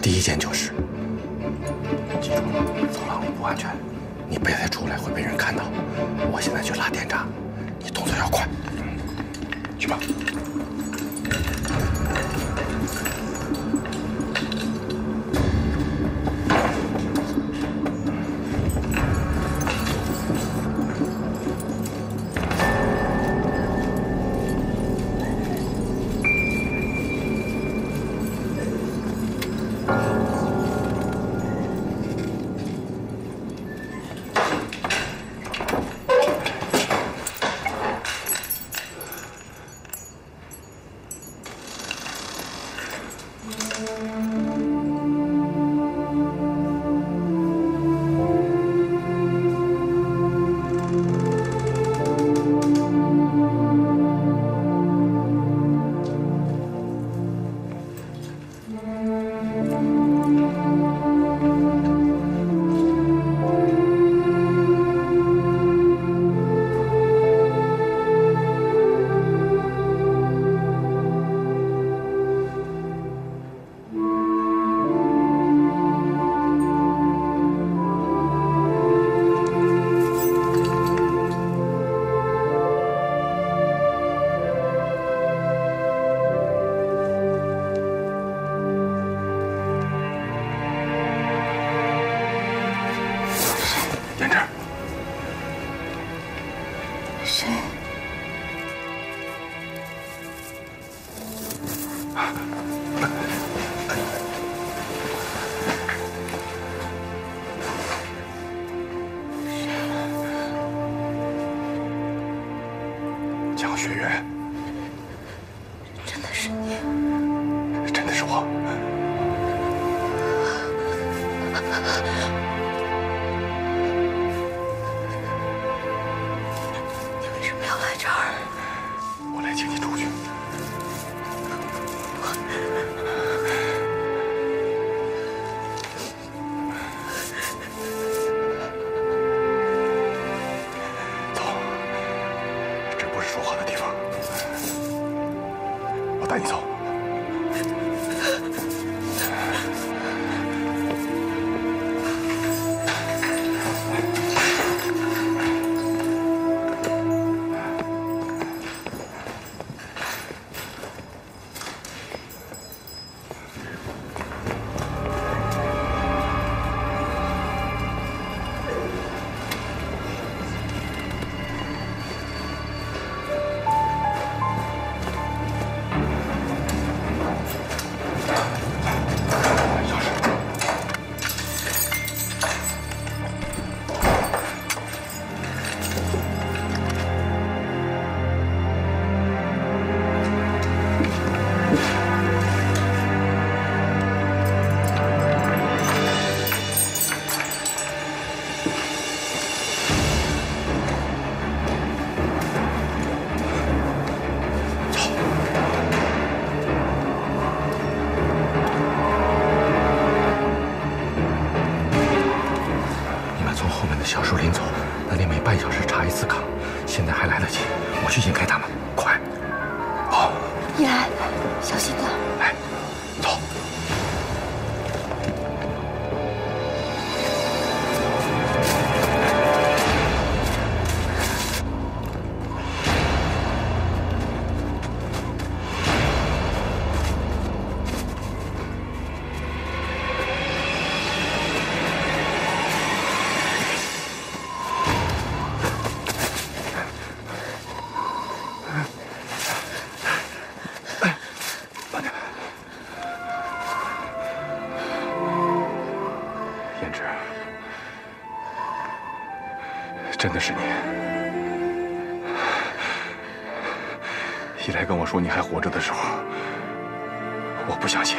第一件就是记住走廊里不安全你背他出来会被人看到我现在去拉电闸你动作要快。去吧。真的是你。一来跟我说你还活着的时候，我不相信，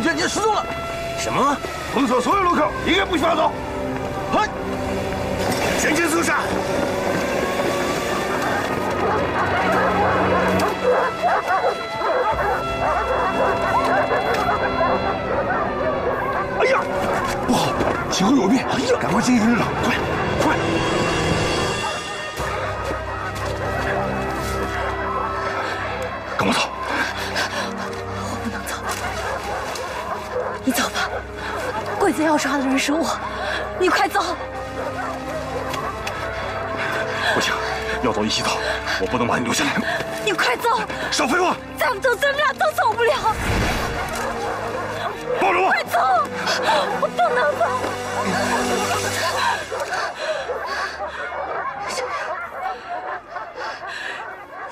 那个女战舰失踪了。什么？封锁所有路口，一个不许放走。嘿！全军肃杀！哎呀，不好，情况有变！哎呀，赶快进营了，快快！鬼子要抓的人是我，你快走。不行，要走一起走，我不能把你留下来。你快走！少废话！再不走，咱们俩都走不了。抱着我！快走！我不能走。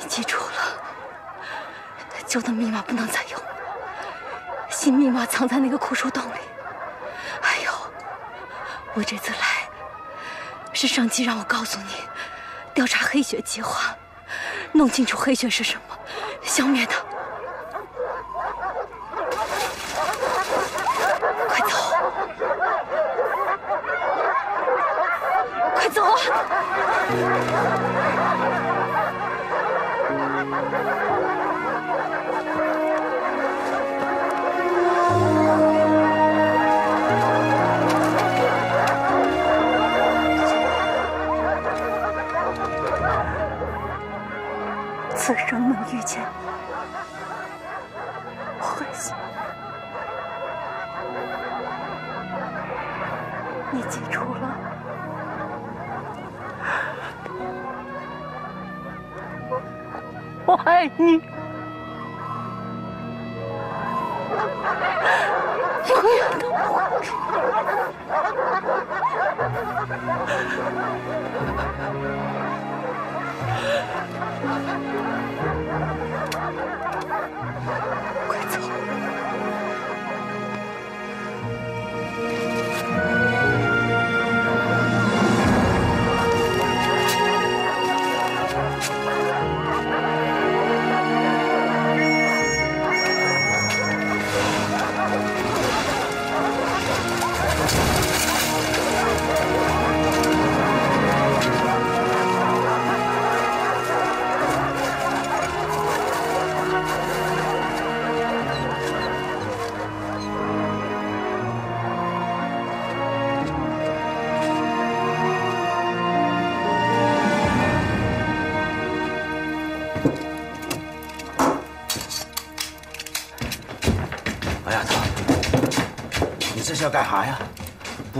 你记住了，旧的密码不能再用，新密码藏在那个枯树洞里。我这次来是上级让我告诉你，调查黑雪计划，弄清楚黑雪是什么，消灭它。此生能遇见你，我很幸运。你记住了？我爱你。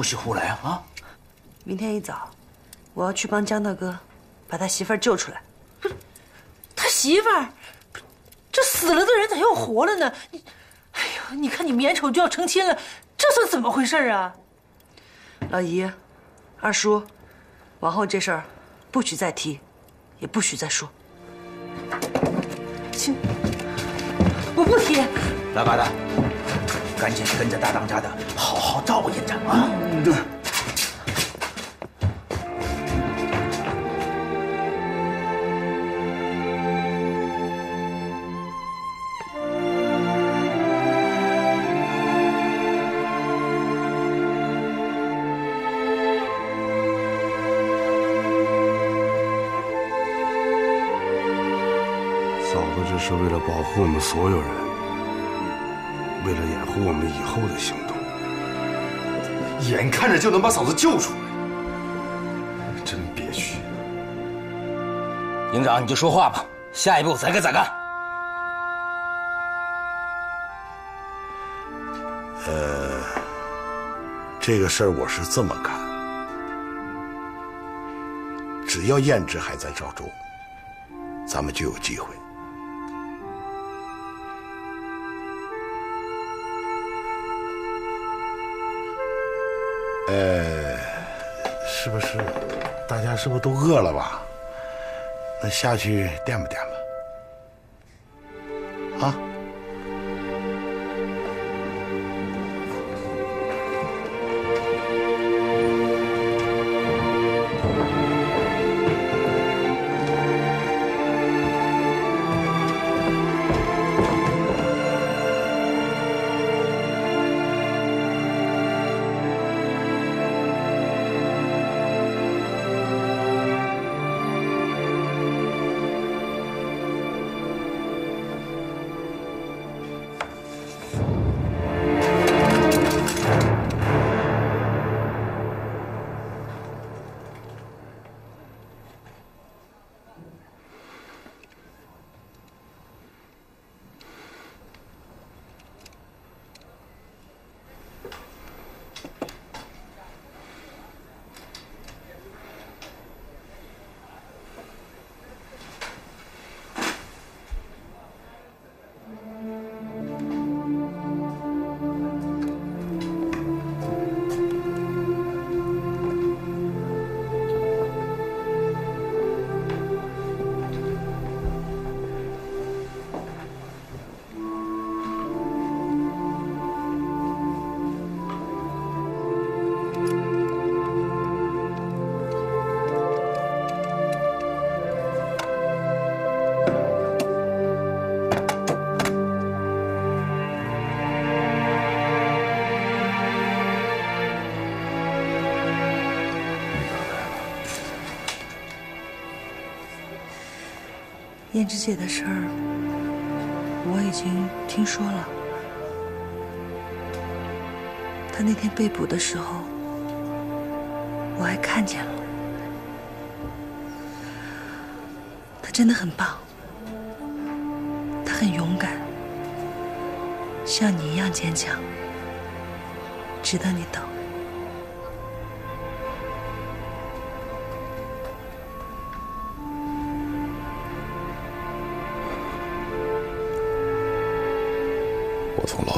不许胡来啊！明天一早，我要去帮江大哥把他媳妇儿救出来。他媳妇儿，这死了的人咋又活了呢？你，哎呦，你看你眼瞅就要成亲了，这算怎么回事啊？老姨，二叔，往后这事儿不许再提，也不许再说。行，我不提。老疙瘩，赶紧跟着大当家的好好照顾银子啊！对。嫂子这是为了保护我们所有人，为了掩护我们以后的行动，眼看着就能把嫂子救出来，真憋屈。营长，你就说话吧，下一步咱该咋干？呃，这个事儿我是这么看，只要燕之还在赵州，咱们就有机会。呃，是不是大家是不是都饿了吧？那下去垫吧垫吧。燕之姐的事儿，我已经听说了。她那天被捕的时候，我还看见了。她真的很棒，她很勇敢，像你一样坚强，值得你等。从牢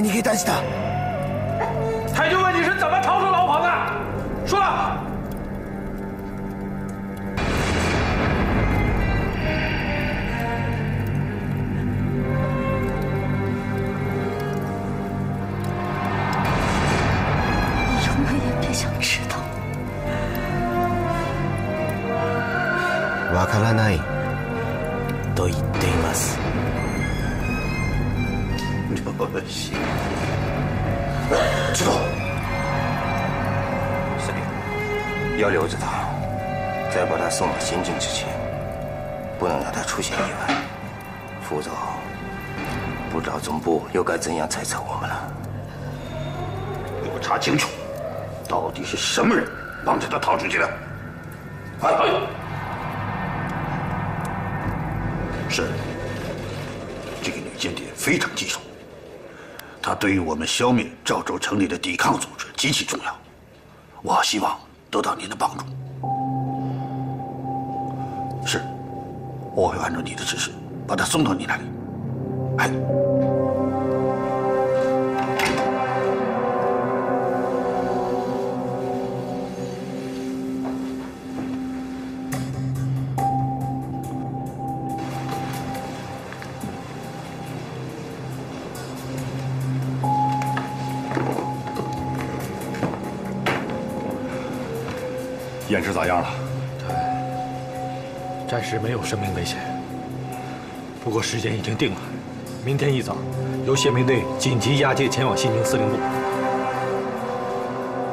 逃げ出した。要留着他，在把他送到新境之前，不能让他出现意外，否则不知道总部又该怎样猜测我们了。给我查清楚，到底是什么人帮着他逃出去的？哎，是，这个女间谍非常棘手，她对于我们消灭赵州城里的抵抗组织极其重要。我希望得到您的帮助。是，我会按照你的指示把他送到你那里。哎。验尸咋样了？暂时没有生命危险，不过时间已经定了，明天一早由宪兵队紧急押解前往新宁司令部。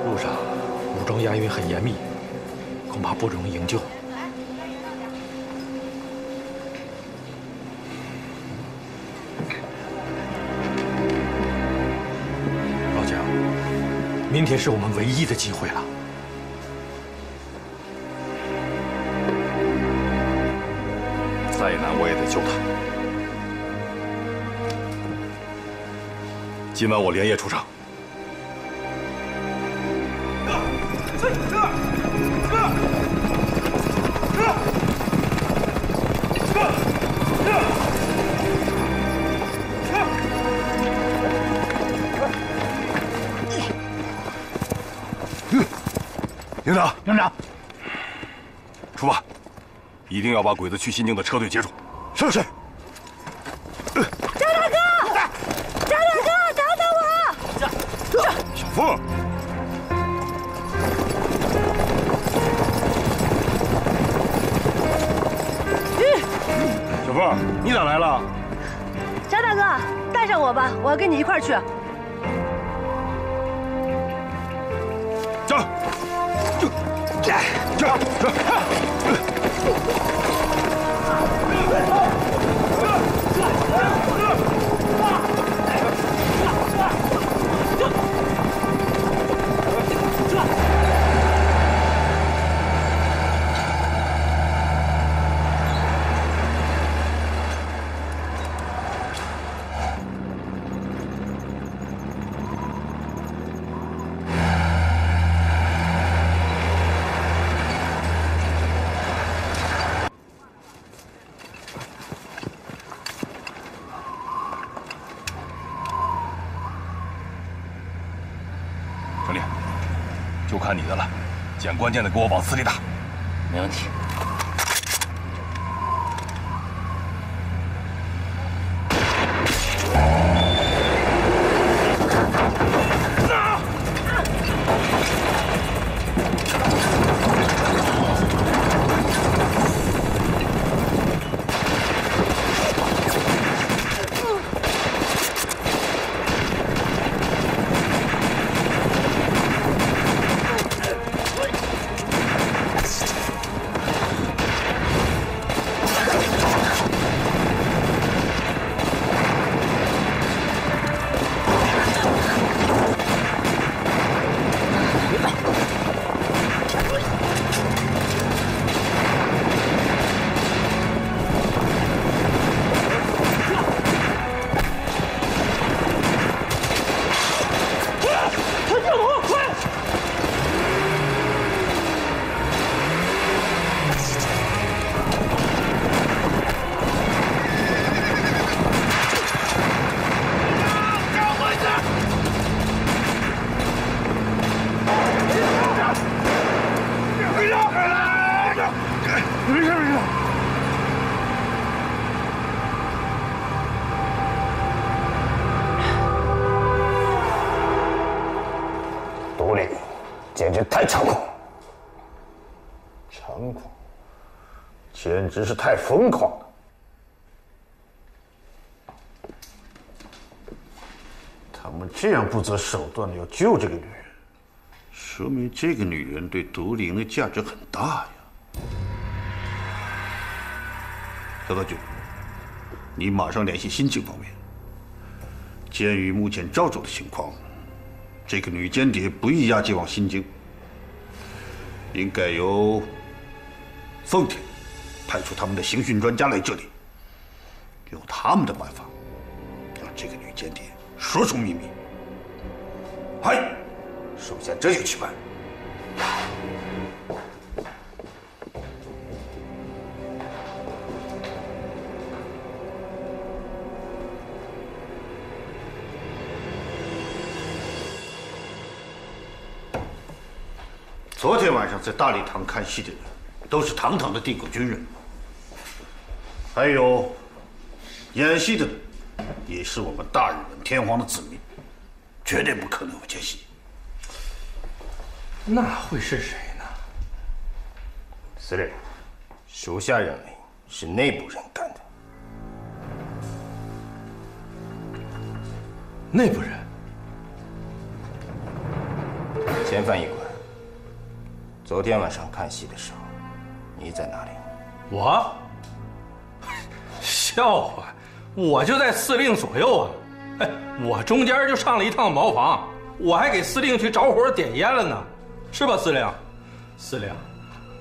路上武装押运很严密，恐怕不容易营救。老蒋，明天是我们唯一的机会了。再难我也得救他。今晚我连夜出城。一定要把鬼子去新京的车队截住。是是。看你的了，捡关键的给我往死里打。没问题。真是太疯狂了。他们这样不择手段的要救这个女人，说明这个女人对毒灵的价值很大呀。何道军，你马上联系新京方面。鉴于目前赵州的情况，这个女间谍不宜押解往新京，应该由奉天派出他们的刑讯专家来这里，用他们的办法让这个女间谍说出秘密。嗨，属下这就去办。昨天晚上在大礼堂看戏的人，都是堂堂的帝国军人，还有演戏的，也是我们大日本天皇的子民，绝对不可能有奸细。那会是谁呢？司令，属下认为是内部人干的。内部人？嫌犯一官，昨天晚上看戏的时候，你在哪里？我？笑话，我就在司令左右啊！哎，我中间就上了一趟茅房，我还给司令去着火点烟了呢，是吧，司令？司令，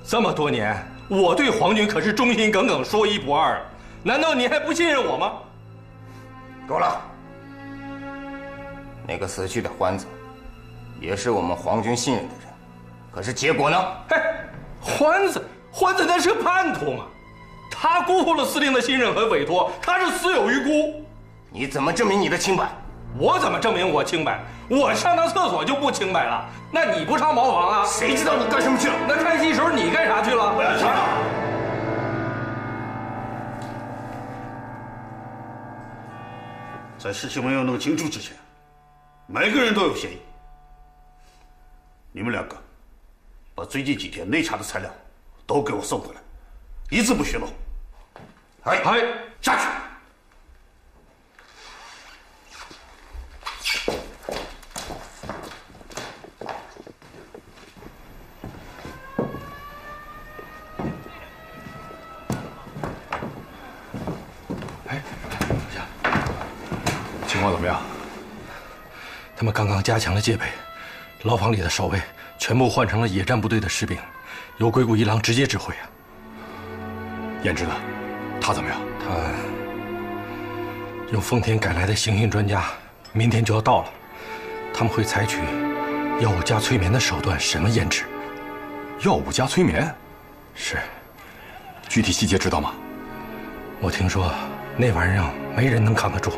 这么多年，我对皇军可是忠心耿耿、说一不二，难道你还不信任我吗？够了！那个死去的欢子，也是我们皇军信任的人，可是结果呢？嘿，欢子，欢子那是个叛徒嘛，他辜负了司令的信任和委托，他是死有余辜。你怎么证明你的清白？我怎么证明我清白？我上趟厕所就不清白了，那你不上茅房啊？谁知道你干什么去了？那看戏时候你干啥去了？我要吵！在事情没有弄清楚之前，每个人都有嫌疑。你们两个把最近几天内查的材料都给我送回来，一字不许漏。哎哎，下去。情况怎么样？他们刚刚加强了戒备，牢房里的守卫全部换成了野战部队的士兵，由鬼谷一郎直接指挥啊。胭脂呢？他怎么样？他用奉天赶来的行刑讯专家，明天就要到了，他们会采取药物加催眠的手段审问胭脂。药物加催眠？是。具体细节知道吗？我听说那玩意儿没人能扛得住，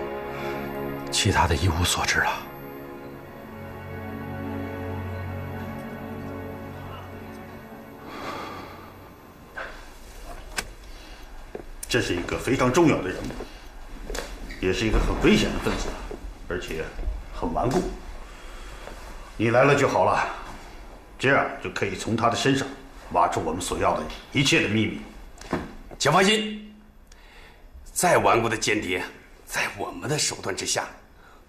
其他的一无所知了。这是一个非常重要的人物，也是一个很危险的分子，而且很顽固。你来了就好了，这样就可以从他的身上挖出我们所要的一切的秘密。请放心，再顽固的间谍，在我们的手段之下，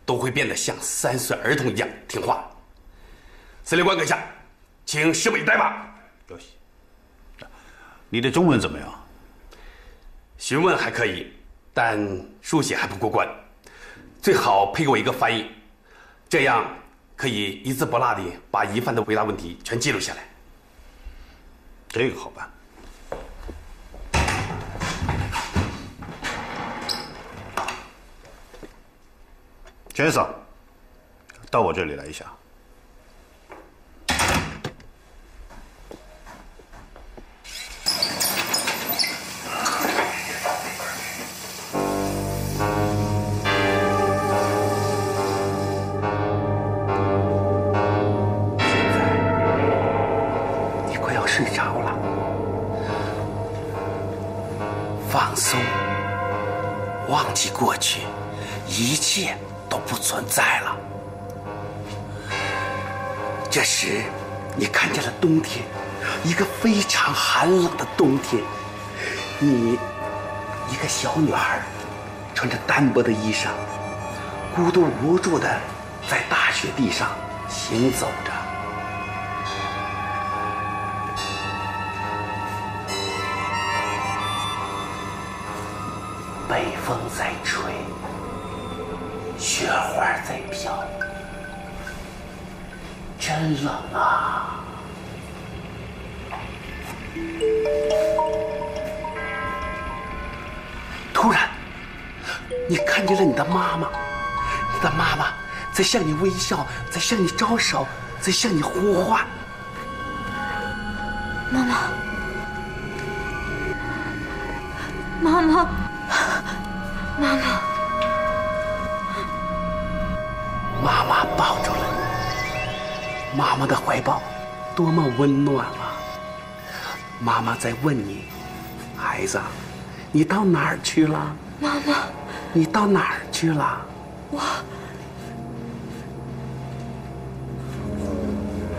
都会变得像三岁儿童一样听话。司令官阁下，请拭目以待吧。有喜，你的中文怎么样？询问还可以，但书写还不过关，最好配给我一个翻译，这样可以一字不落地把疑犯的回答问题全记录下来。这个好办。先生，到我这里来一下。切都不存在了。这时，你看见了冬天，一个非常寒冷的冬天。你，一个小女孩，穿着单薄的衣裳，孤独无助的在大雪地上行走着。真冷啊！突然，你看见了你的妈妈，你的妈妈在向你微笑，在向你招手，在向你呼唤。妈妈，妈妈，妈妈的怀抱多么温暖啊！妈妈在问你，孩子，你到哪儿去了？妈妈，你到哪儿去了？我，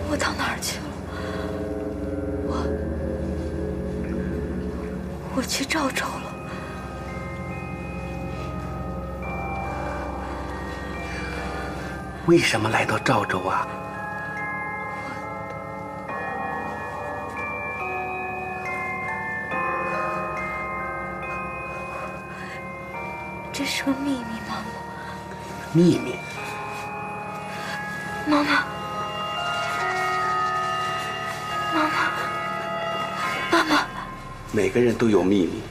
我到哪儿去了？我，我去赵州了。为什么来到赵州啊？这是个秘密，妈妈。秘密？妈妈，妈妈，妈妈，每个人都有秘密，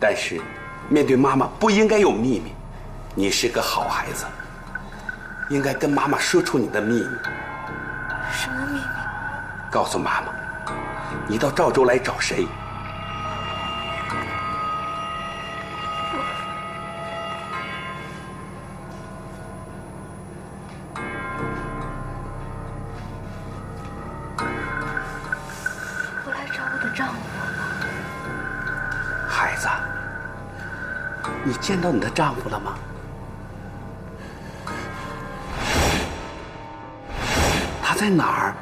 但是面对妈妈不应该有秘密。你是个好孩子，应该跟妈妈说出你的秘密。什么秘密？告诉妈妈，你到赵州来找谁？见到你的丈夫了吗？他在哪儿？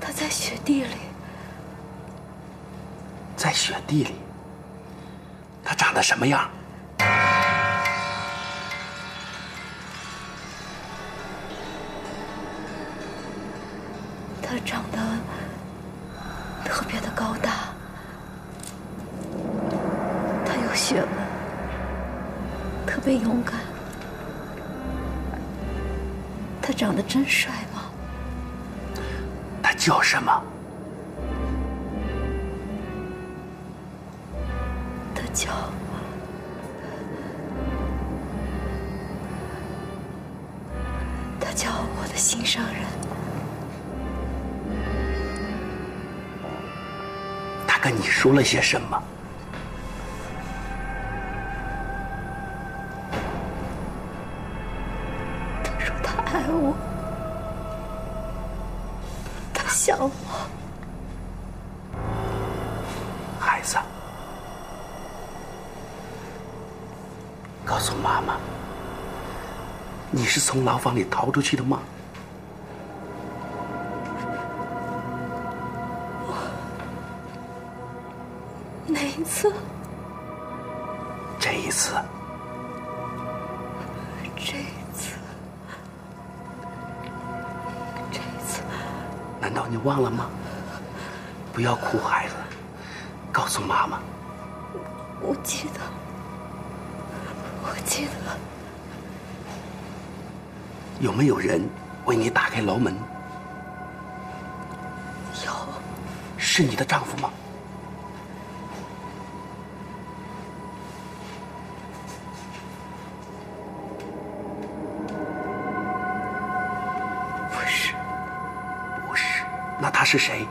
他在雪地里。在雪地里。他长得什么样？高大，他有学问，特别勇敢。他长得真帅吗？他叫什么？他叫……说了些什么？他说他爱我，他想我。孩子，告诉妈妈，你是从牢房里逃出去的吗？人为你打开牢门？有。是你的丈夫吗？不是，不是，那他是谁？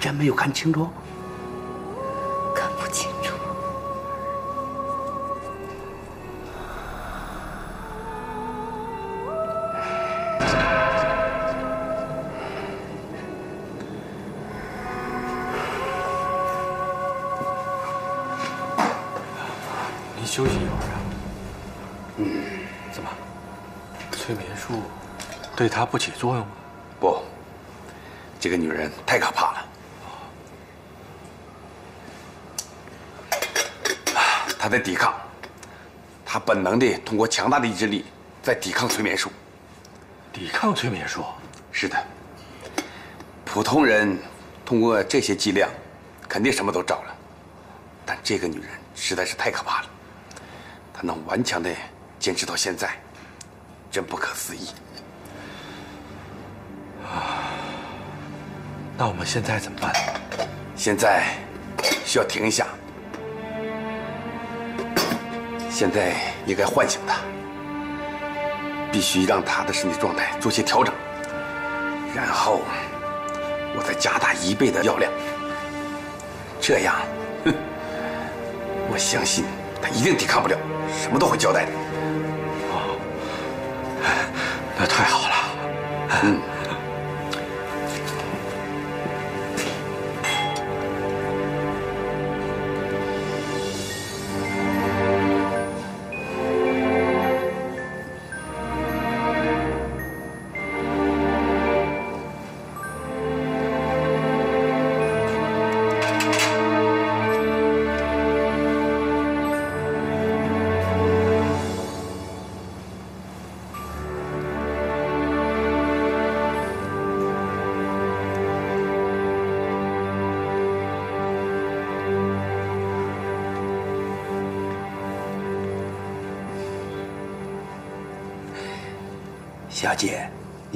真没有看清楚？看不清楚。你休息一会儿啊。嗯怎么？催眠术对他不起作用吗？不这个女人太可怕了。她在抵抗，他本能地通过强大的意志力在抵抗催眠术。抵抗催眠术？是的。普通人通过这些剂量，肯定什么都找了，但这个女人实在是太可怕了。她能顽强地坚持到现在，真不可思议。啊，那我们现在怎么办？现在需要停一下。现在应该唤醒他，必须让他的身体状态做些调整，然后我再加大一倍的药量。这样，哼，我相信他一定抵抗不了，什么都会交代的。哦，那太好了。嗯。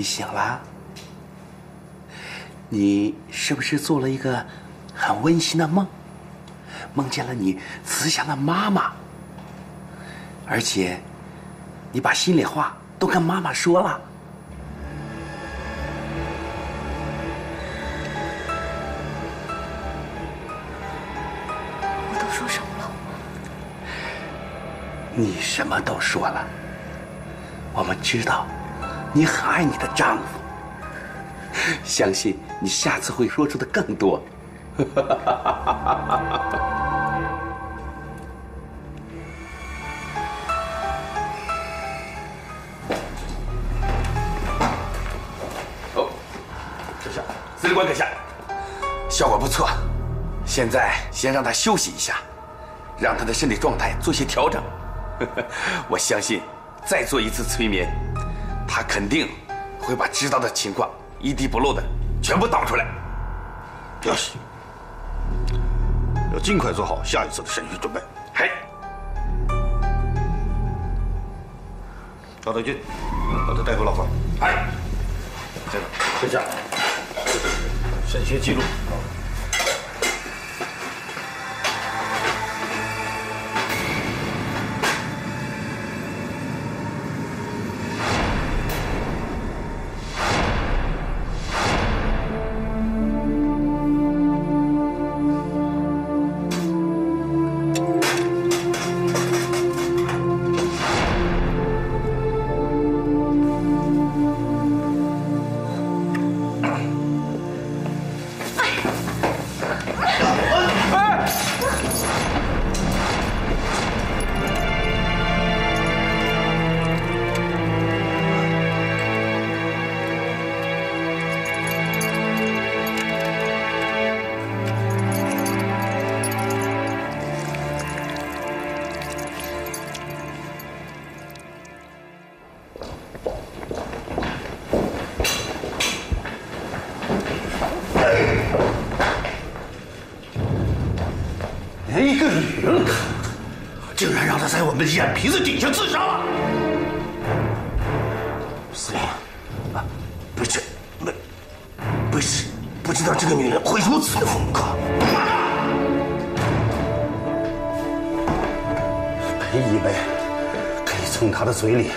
你醒了？你是不是做了一个很温馨的梦？梦见了你慈祥的妈妈，而且你把心里话都跟妈妈说了。我都说什么了？你什么都说了。我们知道。你很爱你的丈夫，相信你下次会说出的更多。哦，这下司令官阁下，效果不错。现在先让他休息一下，让他的身体状态做些调整。我相信，再做一次催眠。他肯定会把知道的情况一滴不漏的全部导出来。要是要尽快做好下一次的审讯准备。嘿，赵德军，把他带回牢房。嗨，这个，阁下，审讯记录。眼皮子底下自杀了。司令，啊，不是，不，不是，不知道这个女人会如此的疯狂。本以为可以从她的嘴里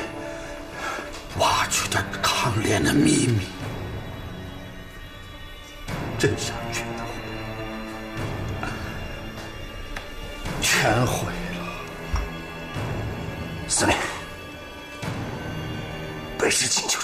本师请求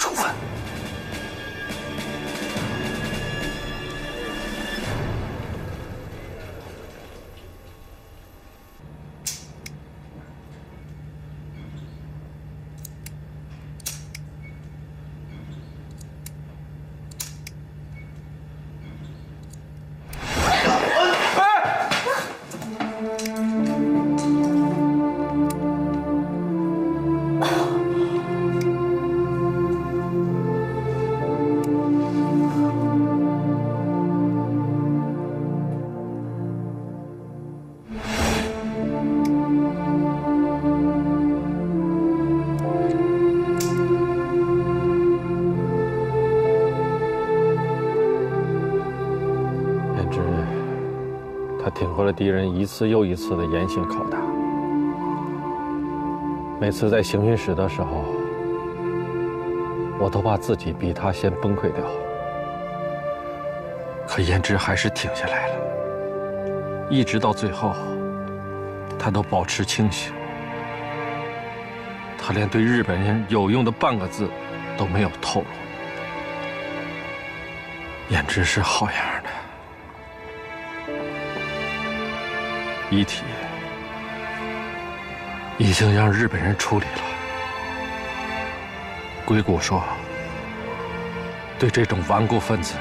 他挺过了敌人一次又一次的严刑拷打。每次在行军室的时候，我都怕自己比他先崩溃掉。可颜值还是挺下来了，一直到最后，他都保持清醒。他连对日本人有用的半个字都没有透露。颜值是好样的遗体已经让日本人处理了。鬼谷说：“对这种顽固分子，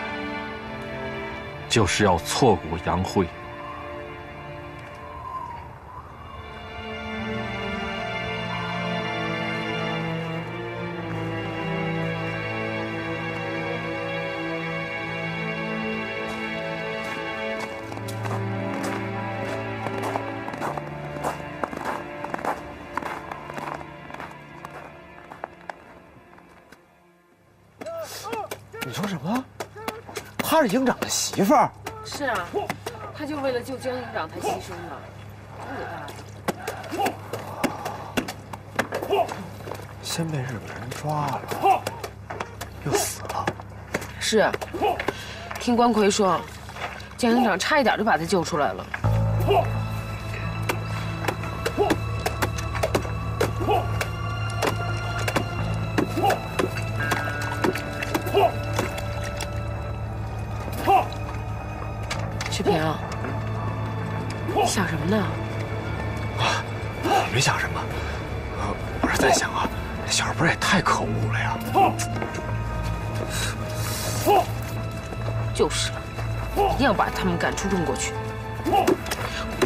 就是要挫骨扬灰。”媳妇儿？是啊，他就为了救江营长才牺牲了，多伟大！先被日本人抓了，又死了。是啊，听关奎说，江营长差一点就把他救出来了。就是，一定要把他们赶出中国去！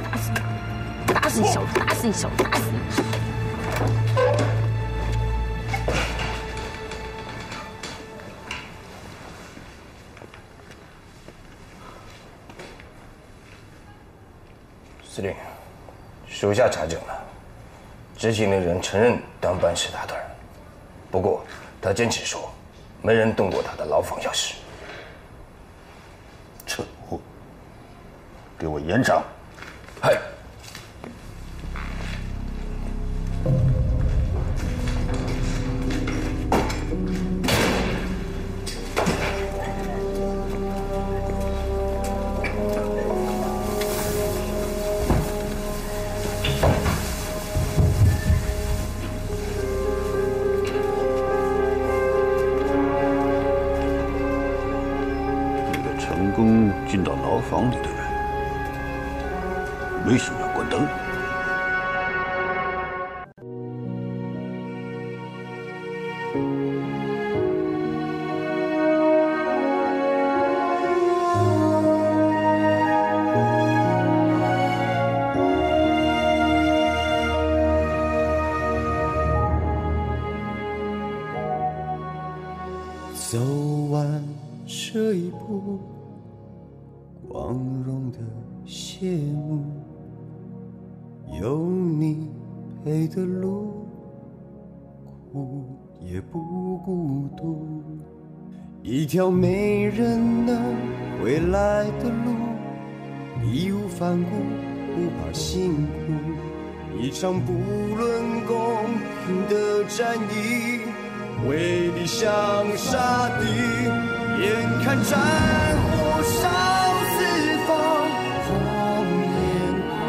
打死你！打死你小子！打死你小子！打死你！司令，属下查证了，执行的人承认当班是他的，不过他坚持说，没人动过他的牢房钥匙。撤货！给我严查！嗨。走完这一步，光荣的谢幕，有你陪的路，苦也不孤独。一条没人能回来的路，义无反顾，不怕辛苦，一场不论公平的战役。为你向杀敌，眼看战火烧四方，红眼眶，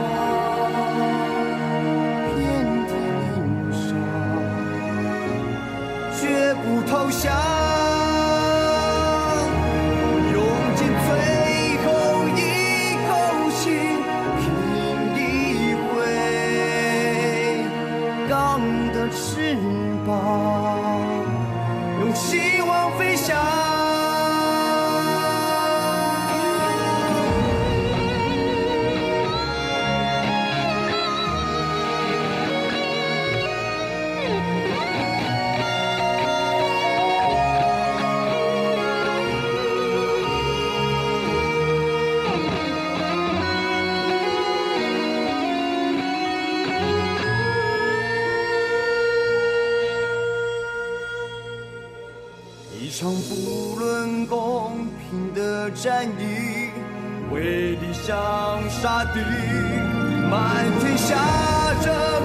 遍地鳞伤，绝不投降，场不论公平的战役，为理想杀敌，满天下着